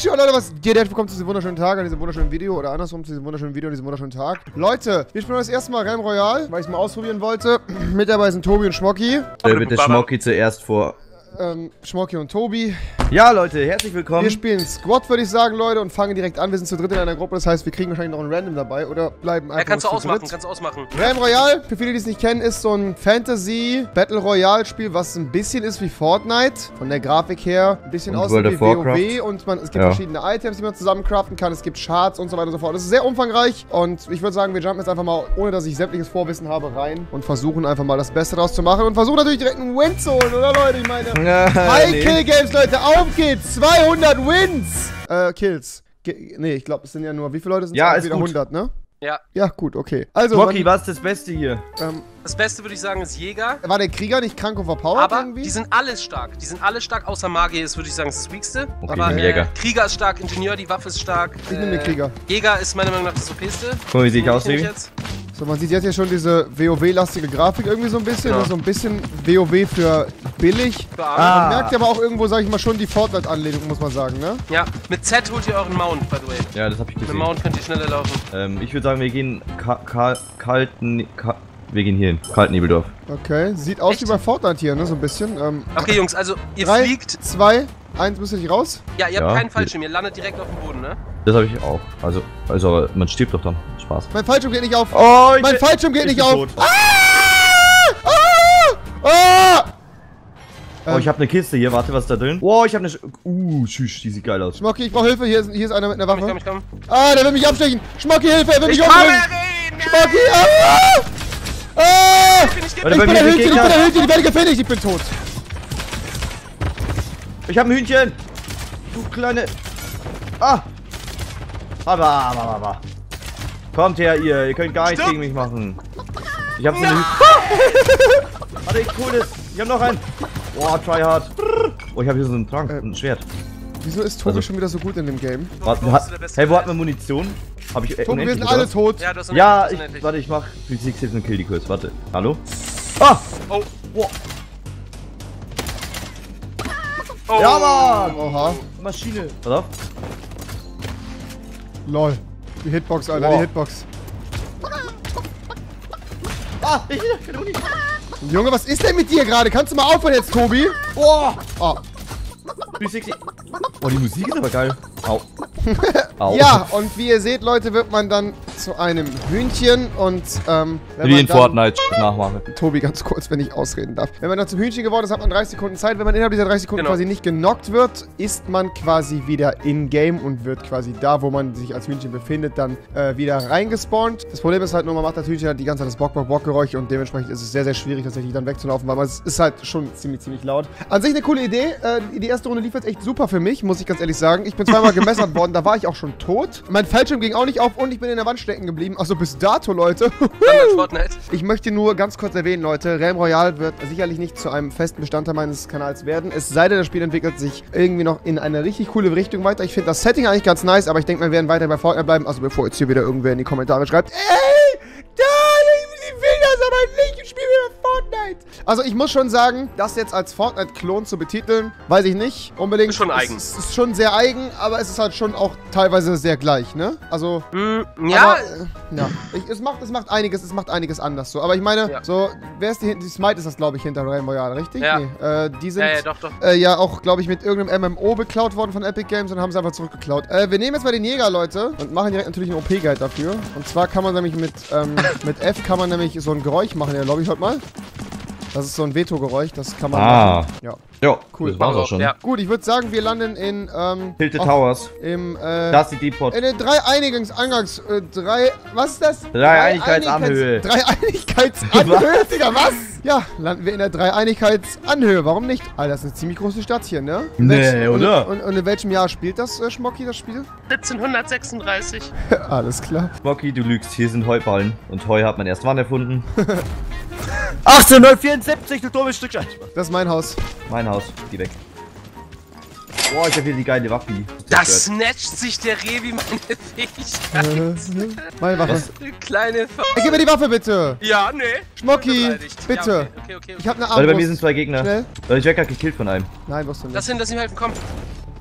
schon, Leute, was geht? Herzlich willkommen zu diesem wunderschönen Tag, an diesem wunderschönen Video oder andersrum zu diesem wunderschönen Video, an diesem wunderschönen Tag. Leute, wir spielen das erste Mal Realm Royale, weil ich es mal ausprobieren wollte. Mit dabei sind Tobi und Schmocki. Stell bitte Schmocki zuerst vor. Ähm, Schmocki und Tobi. Ja, Leute, herzlich willkommen. Wir spielen Squad, würde ich sagen, Leute, und fangen direkt an. Wir sind zu dritt in einer Gruppe, das heißt, wir kriegen wahrscheinlich noch einen Random dabei oder bleiben einfach Ja, kannst du ausmachen, dritt. kannst du ausmachen. Realm Royale, für viele, die es nicht kennen, ist so ein Fantasy Battle Royale Spiel, was ein bisschen ist wie Fortnite. Von der Grafik her. Ein bisschen Und aussieht World wie WoW. Und man, es gibt Ja. verschiedene Items, die man zusammen craften kann. Es gibt Charts und so weiter und so fort. Es ist sehr umfangreich. Und ich würde sagen, wir jumpen jetzt einfach mal, ohne dass ich sämtliches Vorwissen habe, rein. Und versuchen einfach mal das Beste daraus zu machen. Und versuchen natürlich direkt einen Win zu holen, oder Leute? Ich meine... Ja, High nee. Kill Games, Leute, auf geht's! 200 Wins! Äh, Kills. Ge nee, ich glaube, es sind ja nur, wie viele Leute sind Ja, es? ist Wieder gut. 100, ne? Ja. Ja, gut, okay. Also, man, was ist das Beste hier? ähm, Das Beste würde ich sagen ist Jäger. war der Krieger nicht krank overpowered Aber irgendwie? die sind alles stark. Die sind alle stark, außer Magier ist, würde ich sagen, ist das Weakste. Okay, aber ich Jäger. Krieger ist stark, Ingenieur, die Waffe ist stark. Ich nehm den Krieger. Jäger ist meiner Meinung nach das OPste. Guck mal, wie sehe ich aus, Sebi? jetzt. So, man sieht jetzt hier schon diese WoW-lastige Grafik irgendwie so ein bisschen. Genau. So ein bisschen WoW für billig. Ah. Man merkt aber auch irgendwo, sag ich mal, schon die Fortnite-Anlehnung, muss man sagen, ne? Ja, mit Z holt ihr euren Mount, by the way. Ja, das hab ich Mit gesehen. Mount könnt ihr schneller laufen. Ähm, ich würde sagen, wir gehen ka ka kalten... Ka wir gehen hier hin. Kaltnebeldorf. Okay, sieht aus Echt? wie bei Fortnite hier, ne? So ein bisschen. Ähm, Okay, Jungs, also ihr drei, fliegt. zwei, eins, müsst ihr nicht raus? Ja, ihr habt Ja, keinen Fallschirm, ihr landet direkt auf dem Boden, ne? Das habe ich auch. Also, also, man stirbt doch dann. Spaß. Mein Fallschirm geht nicht auf. Oh, ich mein Fallschirm geht ich nicht bin auf. Ah! Ah! Ah! Oh, ich habe eine Kiste hier. Warte, was ist da drin? Oh, ich habe eine... Sch uh, tschüss, die sieht geil aus. Schmocki, ich brauche Hilfe. Hier ist, hier ist einer mit einer Komm, ich Waffe. komm, ich komm. Ah, der will mich abstechen. Schmocki, Hilfe, er will mich umbringen. Schmocki, ah! Ah! Ich bin Ich bin der Hühnchen, ich bin der Hühnchen, ich werde gefinisht, ich bin tot. Ich habe ein Hühnchen. Du kleine... Ah. Aber, aber, aber. Kommt her, ihr. Ihr könnt gar nichts gegen mich machen. Ich hab so eine... Warte, ich hol das. Ich hab noch einen. Boah, try hard. Oh, ich habe hier so einen Trank, ein Schwert. Wieso ist Tobi Also- schon wieder so gut in dem Game? Warte, hat, hey, wo hat man Munition? Hab ich äh, Tobi, wir sind oder alle was? tot. Ja, du hast Ja, ich, unendlich. warte, ich mach Physik Hilfe und kill die kurz. Warte. Hallo? Ah! Oh. Boah. Oh. Ja, Mann! Oha. Maschine. Pass auf. Lol. Die Hitbox, Alter, Boah. die Hitbox. Ah, ich Uni. Junge, was ist denn mit dir gerade? Kannst du mal aufhören jetzt, Tobi? Boah! Oh. Physik. Oh, die Musik ist aber geil. Au. Au. Ja, und wie ihr seht, Leute, wird man dann zu einem Hühnchen und, ähm, wenn Wie man in dann- Fortnite nachmachen. Tobi, ganz kurz, wenn ich ausreden darf. Wenn man dann zum Hühnchen geworden ist, hat man 30 Sekunden Zeit. Wenn man innerhalb dieser 30 Sekunden Genau. quasi nicht genockt wird, ist man quasi wieder in-game und wird quasi da, wo man sich als Hühnchen befindet, dann äh, wieder reingespawnt. Das Problem ist halt nur, man macht das Hühnchen halt die ganze Zeit das Bock-Bock-Bock-Geräusch und dementsprechend ist es sehr, sehr schwierig, tatsächlich dann wegzulaufen, weil es ist halt schon ziemlich, ziemlich laut. An sich eine coole Idee. Äh, die erste Runde lief jetzt echt super für mich, muss ich ganz ehrlich sagen. Ich bin zweimal gemessert worden, da war ich auch schon tot. Mein Fallschirm ging auch nicht auf und ich bin in der Wand stecken geblieben. Also bis dato, Leute. Ich möchte nur ganz kurz erwähnen, Leute, Realm Royale wird sicherlich nicht zu einem festen Bestandteil meines Kanals werden. Es sei denn, das Spiel entwickelt sich irgendwie noch in eine richtig coole Richtung weiter. Ich finde das Setting eigentlich ganz nice, aber ich denke, wir werden weiter bei Fortnite bleiben. Also bevor jetzt hier wieder irgendwer in die Kommentare schreibt, ey, Fortnite. Also ich muss schon sagen, das jetzt als Fortnite-Klon zu betiteln, weiß ich nicht unbedingt. Ist schon eigen. Es ist schon sehr eigen, aber es ist halt schon auch teilweise sehr gleich, ne? Also... Hm, ja, Aber, äh, ja. Ich, es, macht, es macht einiges, es macht einiges anders so. Aber ich meine, Ja. so, wer ist die, die Smite ist das, glaube ich, hinter Realm Royale, richtig? Ja. Nee, äh, die sind ja, ja, doch, doch. äh, ja auch, glaube ich, mit irgendeinem MMO beklaut worden von Epic Games und haben es einfach zurückgeklaut. Äh, wir nehmen jetzt mal den Jäger, Leute, und machen direkt natürlich einen OP-Guide dafür. Und zwar kann man nämlich mit, ähm, mit F kann man nämlich so ein Geräusch machen in der Lobby, hört mal. Das ist so ein Veto-Geräusch, das kann man Ah. machen. Ja. Ja, Cool. Das war's auch schon. Ja. Gut, ich würde sagen, wir landen in, ähm, Tilted Towers. im, äh, Da ist die Depot. in den drei Einigungs... Eingangs... Äh, drei... Was ist das? Drei Einigkeitsanhöhe. Drei Einigkeitsanhöhe, Digga, was? Ja, landen wir in der Dreieinigkeitsanhöhe. Warum nicht? Alter, das ist eine ziemlich große Stadt hier, ne? In Nee, welchem- oder? Und, und, und in welchem Jahr spielt das, äh, Schmocki, das Spiel? 1736. Alles klar. Mocky, du lügst. Hier sind Heuballen. Und Heu hat man erst wann erfunden? 1874, du dummes Stück Scheiße. Das ist mein Haus. Mein Haus. Geh weg. Boah, ich hab hier die geile Waffe. Da snatcht sich der Revi meine Fähigkeit. Äh, meine Waffe. Was? Kleine Ver Ey, gib mir die Waffe, bitte. Ja, nee. Schmocki, bitte. Ja, okay, okay, okay, Ich hab eine Warte, bei mir sind zwei Gegner. Schnell. Weil ich werd grad gekillt von einem. Nein, was denn Lass ihn, lass ihn helfen, komm.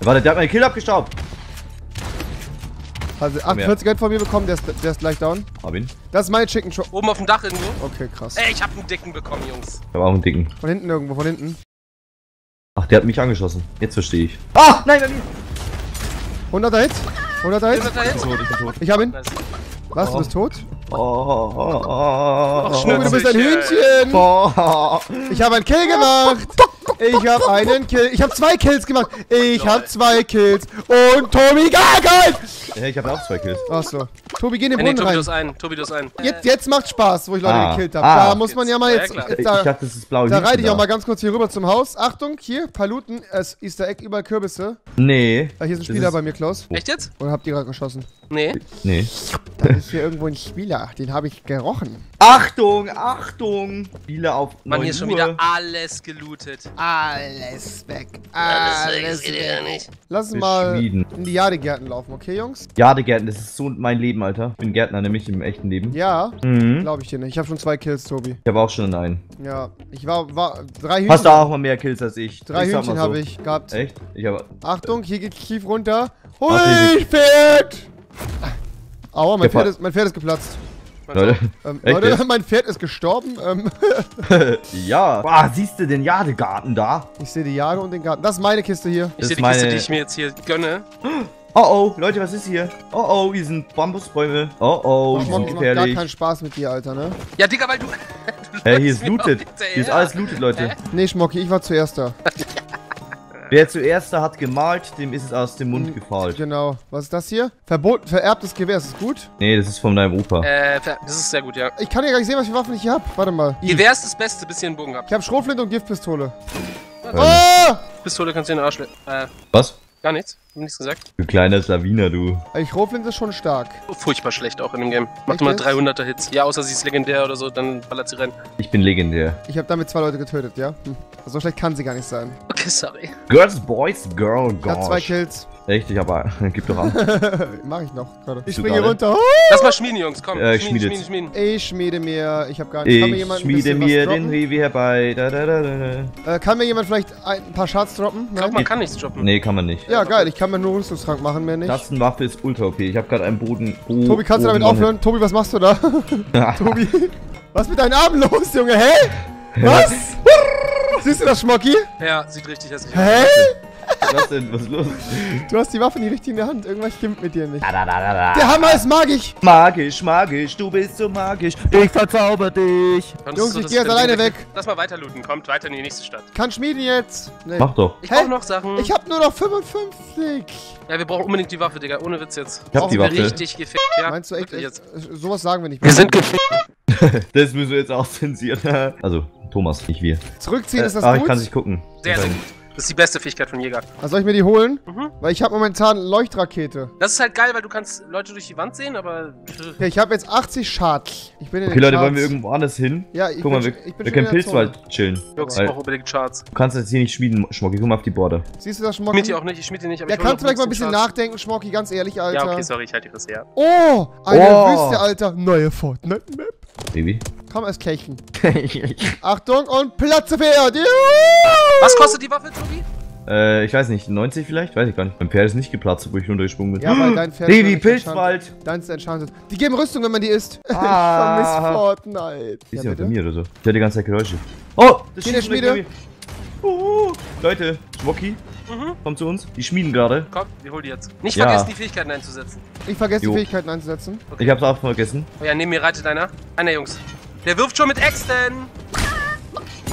Warte, der hat meine Kill abgestaubt. Also 48 Geld von mir bekommen, der ist, der ist gleich down. Hab ihn. Das ist mein Chicken Shop. Oben auf dem Dach irgendwo. Okay, krass. Ey, ich hab einen dicken bekommen, Jungs. Ich hab auch einen dicken. Von hinten irgendwo, von hinten. Ach, der hat mich angeschossen. Jetzt verstehe ich. Ah, nein, nein, 100er Hit. 100er Ist Hit. er da Ich bin tot, ich bin tot. Ich hab ihn. Nice. Was, du Oh. bist tot? Oh, oh, oh, oh, Ach, Junge, du bist ein. Hühnchen. oh. Ich habe einen Kill gemacht. Ich habe einen Kill. Ich habe zwei Kills gemacht. Ich habe zwei Kills. Und Tobi gar keinen. Ja, ich habe auch zwei Kills. Achso. Tobi, geh in den Ja, nee, Brunnen Tobi, du rein. hast einen. Tobi, du hast einen. Jetzt, jetzt macht Spaß, wo ich Leute Ah. gekillt habe. Ah. Da muss man ja mal Ja, jetzt. klar. jetzt Ich da, dachte, das ist blaue da reite ich auch mal ganz kurz hier rüber zum Haus. Achtung, hier, Paluten. Es Easter Egg, überall Kürbisse. Nee. Ah, hier ist ein Spieler ist- bei mir, Klaus. Echt jetzt? Oder habt ihr gerade geschossen? Nee. Nee. Da ist hier irgendwo ein Spieler. Den habe ich gerochen. Achtung, Achtung! Spiele auf Mann, 9 hier ist schon wieder alles gelootet. Alles weg. Alles weg. Ja nicht. Lass uns mal Beschmieden. in die Jadegärten laufen, okay, Jungs? Jadegärten, das ist so mein Leben, Alter. Ich bin Gärtner, nämlich im echten Leben. Ja, Mhm. glaube ich dir nicht. Ich habe schon zwei Kills, Tobi. Ich habe auch schon einen. Ja, ich war, war drei Hühnchen. Hast du auch mal mehr Kills als ich? Drei Ich Hühnchen so. habe ich gehabt. Echt? Ich habe. Achtung, hier geht tief runter. Ach, Hui, Pferd! Aua, mein Pferd, ist, mein Pferd ist geplatzt. Leute. Ähm, Leute, mein Pferd ist gestorben. Ähm, ja. Boah, siehst du den Jadegarten da? ich sehe die Jade und den Garten. Das ist meine Kiste hier. Ich sehe die ist Kiste, meine- die ich mir jetzt hier gönne. Oh oh, Leute, was ist hier? Oh oh, hier sind Bambusbäume. Oh oh, Das die macht, sind macht gar gefährlich. keinen Spaß mit dir, Alter, ne? Ja, Digga, weil du. du Hey, hier ist looted. Hier ist alles looted, Leute. Hä? Nee, Schmocki, ich war zuerst da. Wer zuerst da hat gemalt, dem ist es aus dem Hm, Mund gefallen. Genau. Was ist das hier? Verboten, vererbtes Gewehr, ist das gut? Nee, das ist von deinem Opa. Äh, das ist sehr gut, ja. Ich kann ja gar nicht sehen, was für Waffen ich hier hab. Warte mal. Gewehr ist das Beste, bis ihr einen Bogen habt. ich hab Schrotflinte und Giftpistole. Ah! Pistole kannst du in den Arsch Äh, Was? Gar nichts. Hab nichts gesagt. Du kleiner Schlawiner, du. Die Schrotflinte ist schon stark. Furchtbar schlecht auch in dem Game. Macht Echt immer jetzt? 300er Hits. Ja, außer sie ist legendär oder so, dann ballert sie rein. Ich bin legendär. Ich habe damit zwei Leute getötet, ja? Hm. So schlecht kann sie gar nicht sein. Okay, sorry. Girls, Boys, Girl, Ich hab zwei. Kills. Echt? Ich hab gib doch an. Mach ich noch gerade. Ich springe runter. Lass mal schmieden, Jungs, komm. Ich schmieden, schmiede schmieden, jetzt. schmieden. Ich schmiede mir. Ich habe gar nicht. Kann mir Ich jemand schmiede mir den? Revi herbei. Da, da, da, da. Äh, kann mir jemand vielleicht ein, ein paar Shards droppen? Ich glaub, Nein? man kann nichts droppen. Nee, kann man nicht. Ja, geil. Ich kann mir nur Rüstungstrank machen, mehr nicht. Tastenwaffe ist ultra OP. Ich hab gerade einen Boden. Oh, Tobi, kannst du damit aufhören? Tobi, was machst du da? Tobi, was ist mit deinen Armen los, Junge? Hä? Was? Siehst du das, Schmocki? Ja, sieht richtig hässlich aus. Hä? Was denn? Was ist los? Du hast die Waffe nicht richtig in der Hand. Irgendwas stimmt mit dir nicht. Da, da, da, da, da. Der Hammer ist magisch. Magisch, magisch, du bist so magisch. Ich verzauber dich. Konntest Jungs, ich das geh jetzt alleine weg. Lass mal weiter looten. Kommt weiter in die nächste Stadt. Kann schmieden jetzt. Nee. Mach doch. Ich brauch noch Sachen. Ich hab nur noch 55. ja, wir brauchen unbedingt die Waffe, Digga. Ohne Witz jetzt. Ich hab die Brauchen wir Waffe. richtig gefickt. Ja, Meinst du echt? jetzt. äh, sowas sagen wir nicht. Wir sind gefickt. Das müssen wir jetzt auch zensieren. Also, Thomas, nicht wir. Zurückziehen, ist das ah, ich gut? kann nicht gucken. Sehr, sehr gut. Das ist die beste Fähigkeit von Jäger. Also soll ich mir die holen? Mhm. Weil ich habe momentan Leuchtrakete. Das ist halt geil, weil du kannst Leute durch die Wand sehen, aber. Okay, ich habe jetzt 80 Shards. Ich bin in Okay, Leute, Charts. wollen wir irgendwo anders hin? Ja, ich Guck mal, bin, wir, ich bin wir schon können. Pilzwald chillen. Jungs, ich brauche unbedingt Charts. Du kannst jetzt hier nicht schmieden, Schmocki. Guck mal auf die Border. Siehst du das, Ich Schmocki? schmied die auch nicht, ich schmied die nicht, aber Ja, ich kannst du vielleicht mal ein 15 bisschen Charts. nachdenken, Schmocki, ganz ehrlich, Alter. Ja, okay, sorry, ich halte dir das her. Oh, eine Oh. Wüste, Alter. Neue Fortnite-Map. Baby. Komm, es Kelchen. Achtung und Platze Pferd. Juhu! Was kostet die Waffe, Tobi? äh, ich weiß nicht, 90 vielleicht? Weiß ich gar nicht. Mein Pferd ist nicht geplatzt, obwohl ich runtergesprungen bin. Ja, weil dein Pferd ist Baby, noch nicht Pilzwald. Deins ist enchanted. Die geben Rüstung, wenn man die isst. Ah. ich vermiss Fortnite. Ist Ja, ja bei mir oder so. Ich höre die ganze Zeit Geräusche. Oh, das direkt Schmiede. Uh, Leute, Schmocki, Mhm. komm zu uns. Die schmieden gerade. Komm, wir holen die jetzt. Nicht Ja. vergessen, die Fähigkeiten einzusetzen. Ich vergesse Jo. die Fähigkeiten einzusetzen. Ich hab's auch vergessen. Oh ja, neben mir reitet einer. Einer, Jungs. Der wirft schon mit Äxten.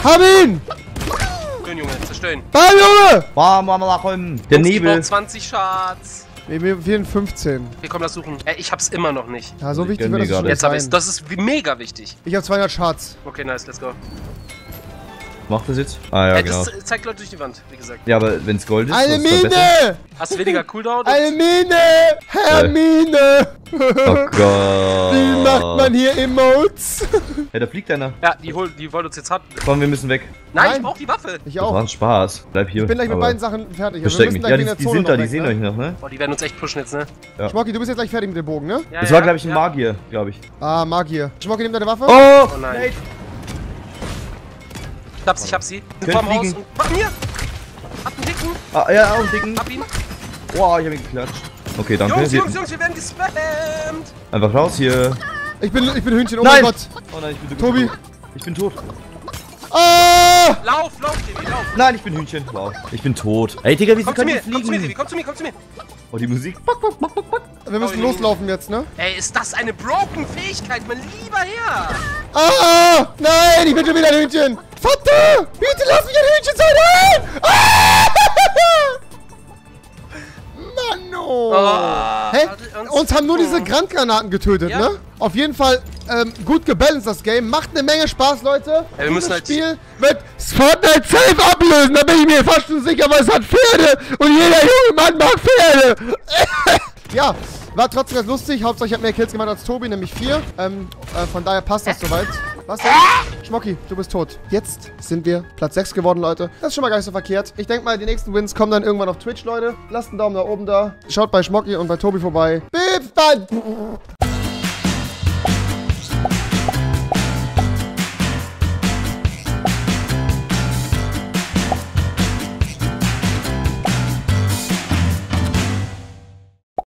Hab ihn! Schön, Junge, zerstören. Bam, Junge! Bam, bam, bam, bam. Der Nebel. braucht 20 Schatz. Nee, mir fehlen 15. Okay, komm, lass suchen. Ey, ich hab's immer noch nicht. Ja, so Ich wichtig wird das. Jetzt hab ich's. Das ist mega wichtig. Ich habe 200 Charts. Okay, nice, let's go. Macht das jetzt? Ah, ja, Ey, genau. das zeigt Leute durch die Wand, wie gesagt. Ja, aber wenn's Gold ist, Eine? Mine! Hast du weniger Cooldown? Eine Mine! Hermine! Oh Gott. Wie macht man hier Emotes? Hey, da fliegt einer. Ja, die, hol, die wollen uns jetzt hart. Komm, wir müssen weg. Nein, Nein. ich brauch die Waffe. Ich Das war auch. ein Spaß. Bleib hier. Ich bin gleich mit beiden Sachen fertig. Also wir mich. müssen Ja, gleich die, in der die Zone sind da, noch die weg, sehen ne? euch noch, ne? Boah, die werden uns echt pushen jetzt, ne? Ja. Schmocki, du bist jetzt gleich fertig mit dem Bogen, ne? Ja, Das ja, war, glaube ich, ein ja. Magier, glaube ich. Ah, Magier. Schmocki, nimm deine Waffe. Oh! Oh nein. Nate. Ich hab's, ich hab sie. Vorm Haus fliegen. und. Mach mir! Hab einen Dicken, Ah, ja, auch einen dicken. hab ihn. Boah, ich hab ihn geklatscht. Okay, danke. Jungs, Sie- Jungs, Jungs, wir werden gespammt. Einfach raus hier. Ich bin, ich bin Hühnchen, oh Nein! mein Gott. Oh nein, ich bin Tobi. Ich bin tot. Ah! Lauf, lauf, Revi, lauf. Nein, ich bin Hühnchen. Wow. Ich bin tot. Ey, Digga, wieso Komm zu kann mir, ich komm zu mir, fliegen? komm zu mir, komm zu mir. Oh, die Musik. Wir müssen Oh, loslaufen jetzt, ne? Ey, ist das eine broken Fähigkeit, mein lieber Herr? Ah! Nein, ich bin schon wieder ein Hühnchen. Vater! Bitte lass mich ein Hühnchen sein! Nein! Ah! Mano! Oh, Hä? Uns haben nur diese Grandgranaten getötet, Ja. ne? Auf jeden Fall ähm, gut gebalanced das Game. Macht eine Menge Spaß, Leute. Ja, wir müssen Dieses halt- Spiel wird Fortnite safe ablösen. Da bin ich mir fast schon sicher, weil es hat Pferde. Und jeder junge Mann mag Pferde. ja, war trotzdem ganz lustig. Hauptsache ich habe mehr Kills gemacht als Tobi, nämlich vier. Ähm, äh, von daher passt das soweit. Was denn? Schmocki, du bist tot. Jetzt sind wir Platz 6 geworden, Leute. Das ist schon mal gar nicht so verkehrt. Ich denke mal, die nächsten Wins kommen dann irgendwann auf Twitch, Leute. Lasst einen Daumen nach oben da. Schaut bei Schmocki und bei Tobi vorbei. Bis bald.